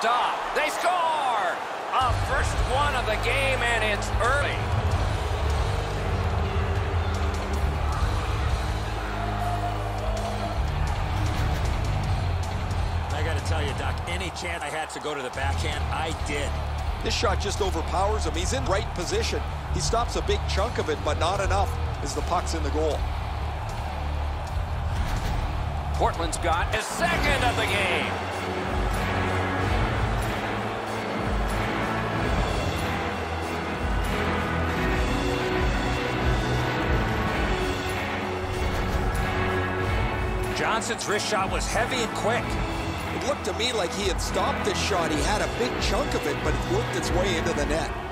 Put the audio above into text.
stop. They score! A first one of the game, and it's early. I got to tell you, Doc, any chance I had to go to the backhand, I did. This shot just overpowers him. He's in right position. He stops a big chunk of it, but not enough as the puck's in the goal. Portland's got his second of the game. Johnson's wrist shot was heavy and quick. It looked to me like he had stopped this shot. He had a big chunk of it, but it worked its way into the net.